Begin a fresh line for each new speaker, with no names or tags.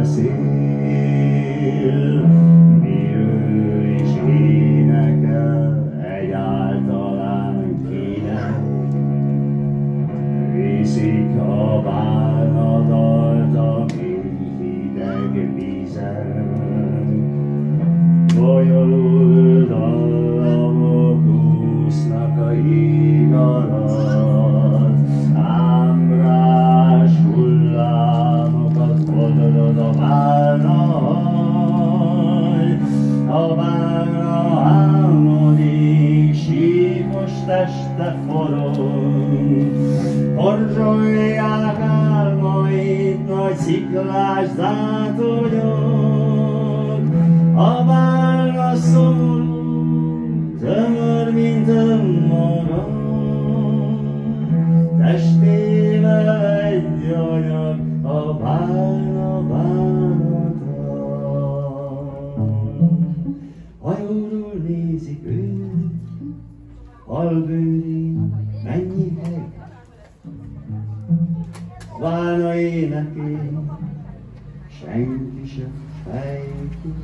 beszél, mi is énekel, egyáltalán kinek. Viszik a bánatalt a hideg vizen, bonyolult a teljes teste forog. Orzsolják álmaid nagy sziklás zátogyon, Halbőrén mennyi hely, Válna énekén, senki sem fejti.